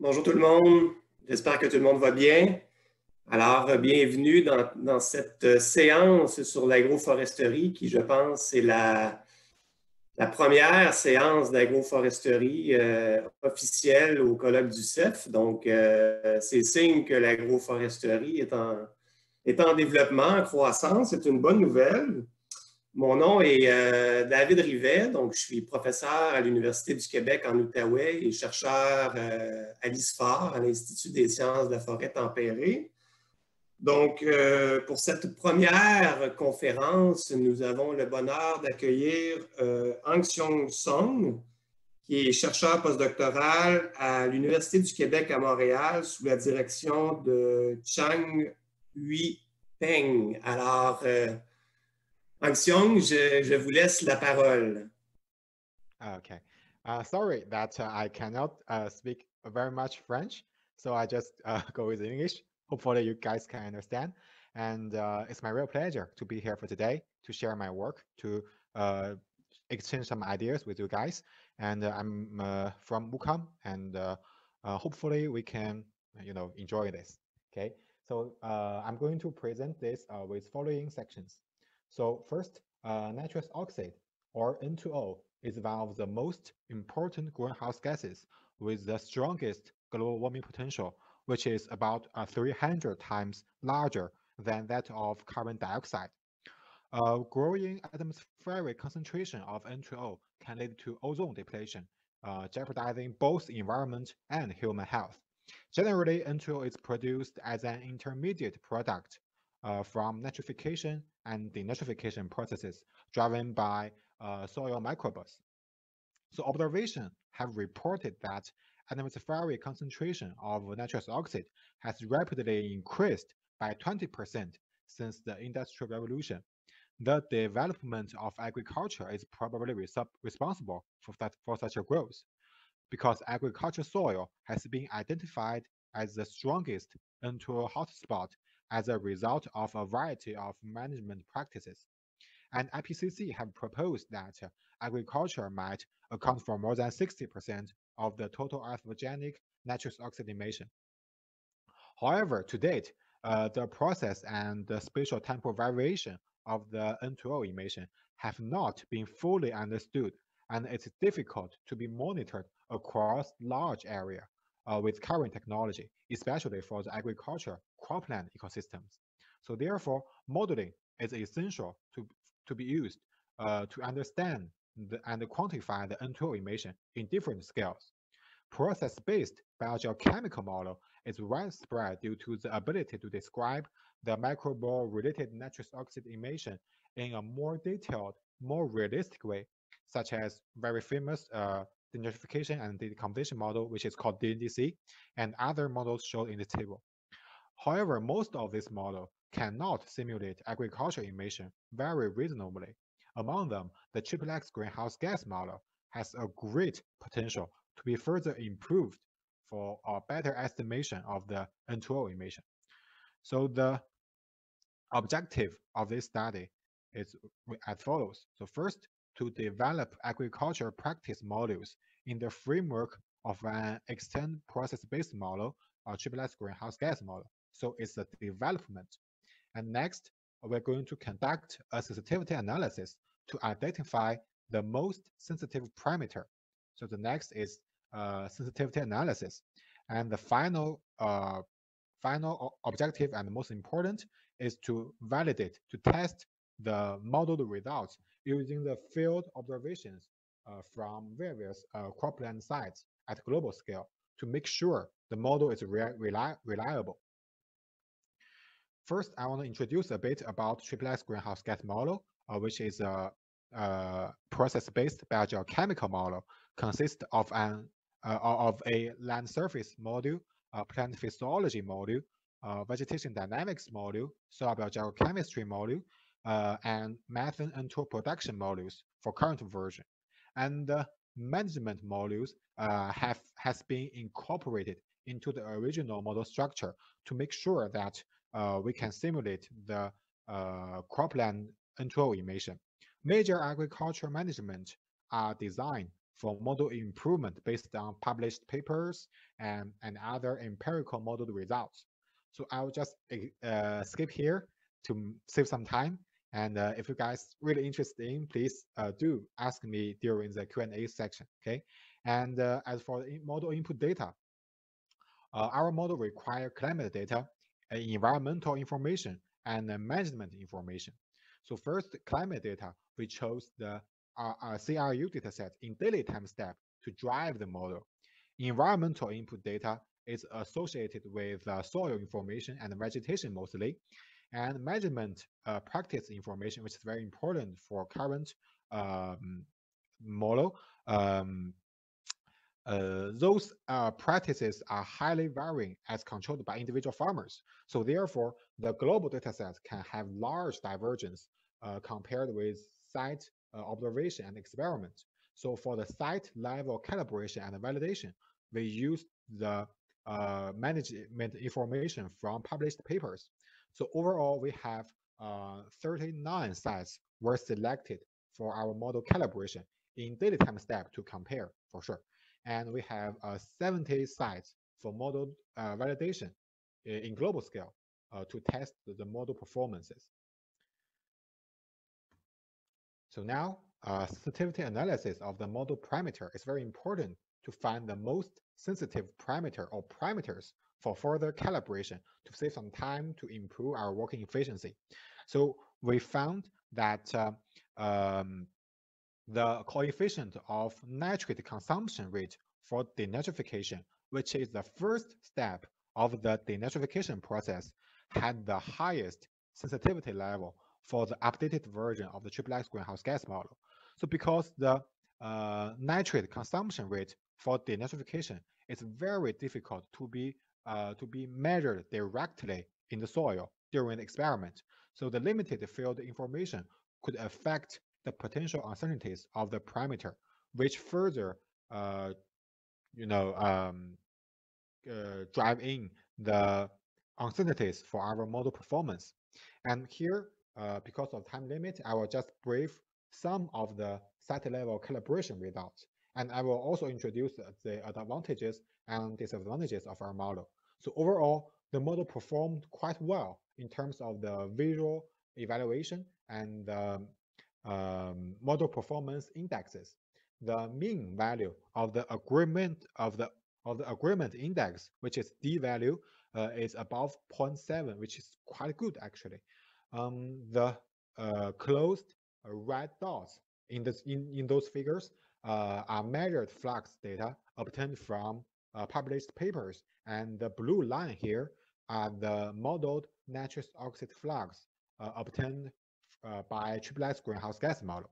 Bonjour tout le monde, j'espère que tout le monde va bien. Alors, bienvenue dans, cette séance sur l'agroforesterie qui, je pense, est la, première séance d'agroforesterie euh, officielle au colloque du CEF. Donc, euh, c'est signe que l'agroforesterie est en, est en développement, en croissance. C'est une bonne nouvelle. Mon nom est euh, David Rivet, donc je suis professeur à l'Université du Québec en Outaouais et chercheur à l'ISFAR, à l'Institut des sciences de la forêt tempérée. Donc, euh, pour cette première conférence, nous avons le bonheur d'accueillir euh, Ang Xiong Song, qui est chercheur postdoctoral à l'Université du Québec à Montréal sous la direction de Chang Hui Peng. Alors, euh, Xiong, je, je, vous laisse la parole. Okay. Uh, sorry that uh, I cannot uh, speak very much French, so I just uh, go with English. hopefully you guys can understand. And uh, it's my real pleasure to be here for today to share my work, to uh, exchange some ideas with you guys. And I'm from UQAM, and hopefully we can, you know, enjoy this. Okay, so I'm going to present this with following sections. So first, nitrous oxide, or N2O, is one of the most important greenhouse gases with the strongest global warming potential which is about uh, 300 times larger than that of carbon dioxide. A growing atmospheric concentration of N2O can lead to ozone depletion, uh, jeopardizing both environment and human health. Generally, N2O is produced as an intermediate product uh, from nitrification and denitrification processes driven by uh, soil microbes. So observations have reported that atmospheric concentration of nitrous oxide has rapidly increased by 20% since the Industrial Revolution. The development of agriculture is probably responsible for, that, for such a growth, because agricultural soil has been identified as the strongest N2O hotspot as a result of a variety of management practices. And IPCC have proposed that agriculture might account for more than 60% of the total anthropogenic nitrous oxide emission. However, to date, uh, the process and the spatial temporal variation of the N2O emission have not been fully understood, and it's difficult to be monitored across large area uh, with current technology, especially for the agriculture cropland ecosystems. So therefore, modeling is essential to, to be used uh, to understand the, and quantify the N2O emission in different scales. Process-based biogeochemical model is widespread due to the ability to describe the microbial-related nitrous oxide emission in a more detailed, more realistic way, such as very famous uh, denitrification and decomposition model, which is called DNDC, and other models shown in the table. However, most of this model cannot simulate agricultural emission very reasonably among them, the TRIPLEX greenhouse gas model has a great potential to be further improved for a better estimation of the N2O emission. So the objective of this study is as follows. So first, to develop agriculture practice models in the framework of an extended process-based model or TRIPLEX greenhouse gas model. So it's a development. And next, we're going to conduct a sensitivity analysis to identify the most sensitive parameter. So the next is uh, sensitivity analysis. And the final, uh, final objective and most important is to validate, to test the modeled results using the field observations uh, from various uh, cropland sites at global scale to make sure the model is re reli reliable. First, I want to introduce a bit about TRIPLEX greenhouse gas model, uh, which is a uh, process-based biogeochemical model consists of an uh, of a land surface module, a plant physiology module, a vegetation dynamics module, soil biogeochemistry module, uh, and methane and tool production modules for current version. And management modules uh, have has been incorporated into the original model structure to make sure that we can simulate the uh, cropland N2O emission. Major agricultural management are designed for model improvement based on published papers and, and other empirical model results. So I'll just uh, skip here to save some time. And uh, if you guys really interested in, please uh, do ask me during the Q&A section, okay? And uh, as for the model input data, uh, our model require climate data, uh, environmental information, and management information. So first, climate data, we chose the uh, CRU dataset in daily time step to drive the model. Environmental input data is associated with uh, soil information and vegetation mostly, and measurement uh, practice information, which is very important for current um, model. Um, uh, those uh, practices are highly varying as controlled by individual farmers. So therefore, the global data dataset can have large divergence uh, compared with site uh, observation and experiment. So for the site level calibration and validation, we use the uh, management information from published papers. So overall, we have uh, 39 sites were selected for our model calibration in daily time step to compare for sure. And we have uh, 70 sites for model uh, validation in global scale uh, to test the model performances. So now sensitivity analysis of the model parameter is very important to find the most sensitive parameter or parameters for further calibration to save some time to improve our working efficiency. So we found that uh, um, the coefficient of nitrate consumption rate for denitrification, which is the first step of the denitrification process, had the highest sensitivity level for the updated version of the TRIPLEX greenhouse gas model. So because the uh, nitrate consumption rate for denitrification is very difficult to be uh, to be measured directly in the soil during the experiment. So the limited field information could affect the potential uncertainties of the parameter, which further, uh, you know, um, uh, drive in the uncertainties for our model performance. And here, uh, because of time limit, I will just brief some of the site level calibration results. And I will also introduce the advantages and disadvantages of our model. So overall, the model performed quite well in terms of the visual evaluation and um, um, model performance indexes. The mean value of the agreement of the of the agreement index, which is D value, uh, is above 0.7, which is quite good actually. Um, the uh, closed red dots in this in, in those figures uh, are measured flux data obtained from uh, published papers, and the blue line here are the modeled nitrous oxide flux uh, obtained uh, by TRIPLEX greenhouse gas model.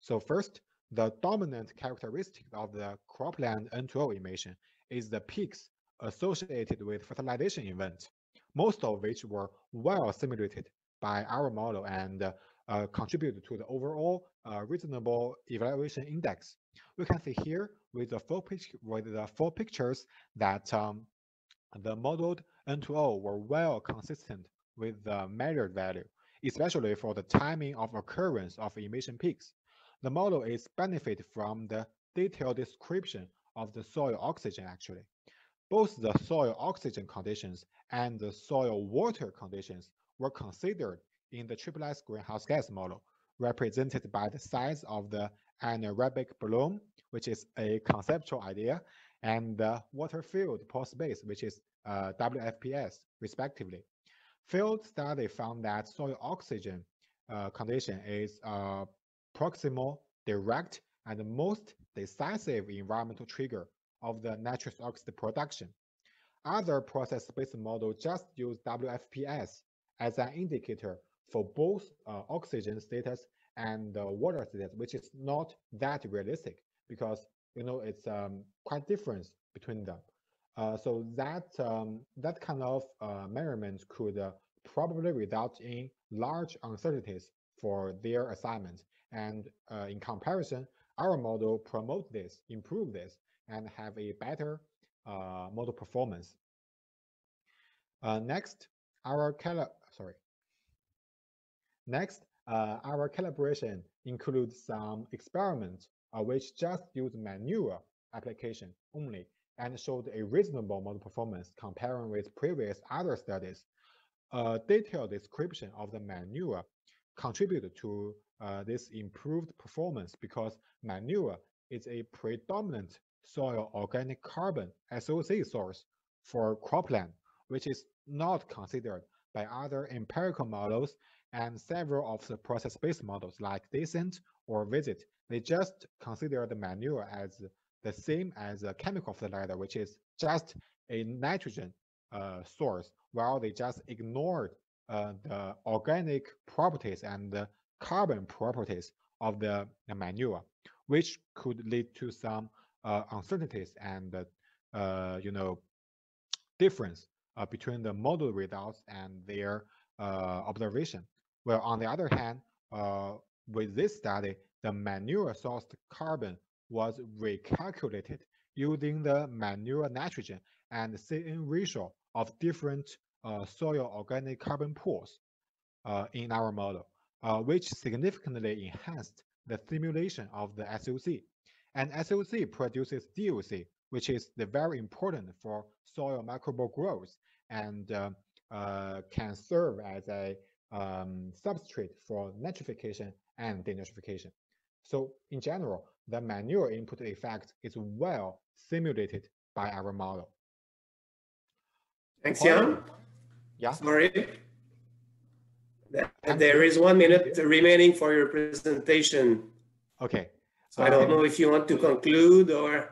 So first, the dominant characteristic of the cropland N2O emission is the peaks associated with fertilization events, most of which were well simulated by our model and uh, contribute to the overall uh, reasonable evaluation index. We can see here with the full picture with the full pictures that um, the modeled N2O were well consistent with the measured value, especially for the timing of occurrence of emission peaks. The model is benefit from the detailed description of the soil oxygen actually. Both the soil oxygen conditions and the soil water conditions were considered in the TRIPLEX greenhouse gas model, represented by the size of the anaerobic balloon, which is a conceptual idea, and the water filled pore space, which is uh, WFPS, respectively. Field study found that soil oxygen uh, condition is a proximal, direct, and most decisive environmental trigger of the nitrous oxide production. Other process-based models just use WFPS as an indicator for both uh, oxygen status and uh, water status, which is not that realistic because you know it's um, quite different between them. Uh, so that um, that kind of uh, measurement could uh, probably result in large uncertainties for their assignment. And in comparison, our model promote this, improve this, and have a better model performance. next, our sorry, Next, uh, our calibration includes some experiments uh, which just use manure application only and showed a reasonable model performance comparing with previous other studies. A detailed description of the manure contributed to uh, this improved performance because manure is a predominant soil organic carbon SOC source for cropland, which is not considered by other empirical models and several of the process-based models like DayCent or Visit. They just consider the manure as the same as a chemical fertilizer, which is just a nitrogen uh, source, while they just ignored uh, the organic properties and the carbon properties of the, the manure, which could lead to some uh, uncertainties and uh, you know difference uh, between the model results and their uh, observation. Well, on the other hand, with this study, the manure sourced carbon was recalculated using the manure nitrogen and CN ratio of different uh, soil organic carbon pools uh, in our model, uh, which significantly enhanced the simulation of the SOC. And SOC produces DOC, which is the very important for soil microbial growth and uh, uh, can serve as a um, substrate for nitrification and denitrification. So in general, the manure input effect is well simulated by our model. Thanks, Jan. Yeah. Sorry. There is one minute remaining for your presentation. Okay. So I don't know if you want to conclude or.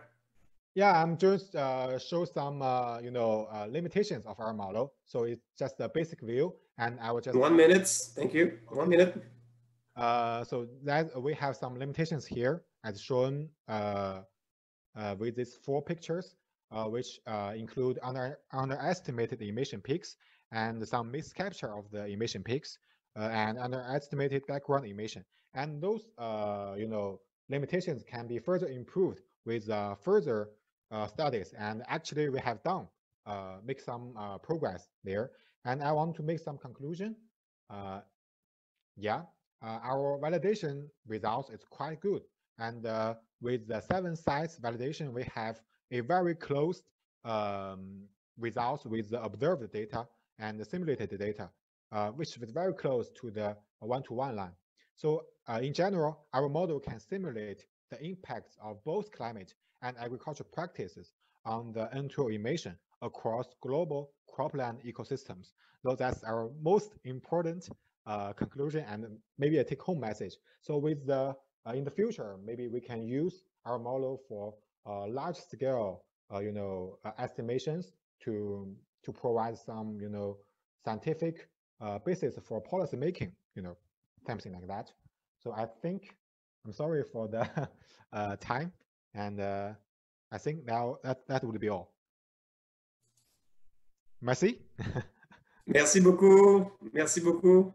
Yeah, I'm just uh, show some uh, you know uh, limitations of our model. So it's just a basic view, and I will just one minute. Thank you. One minute. Uh, so that we have some limitations here, as shown uh, uh, with these four pictures, uh, which uh, include under underestimated emission peaks and some miscapture of the emission peaks uh, and underestimated background emission. And those, you know, limitations can be further improved with further studies. And actually, we have done make some progress there. And I want to make some conclusion. yeah, uh, our validation results is quite good. And uh, with the seven sites validation, we have a very close um, results with the observed data and the simulated data, uh, which is very close to the one-to-one -one line. So uh, in general, our model can simulate the impacts of both climate and agricultural practices on the N2O emission across global cropland ecosystems. So that's our most important uh, conclusion and maybe a take-home message. So with the in the future, maybe we can use our model for uh, large-scale, uh, you know, uh, estimations to to provide some, you know, scientific uh, basis for policy making, you know, something like that. So I think I'm sorry for the time, and I think now that that would be all. Merci. Merci beaucoup. Merci beaucoup.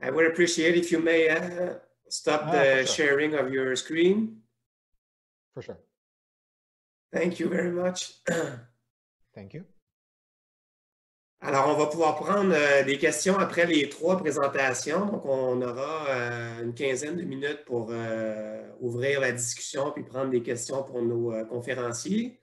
I would appreciate if you may uh, stop ah, the sure. sharing of your screen. For sure. Thank you very much. Thank you. Alors, on va pouvoir prendre euh, des questions après les trois présentations. Donc, on aura euh, une quinzaine de minutes pour euh, ouvrir la discussion puis prendre des questions pour nos conférenciers.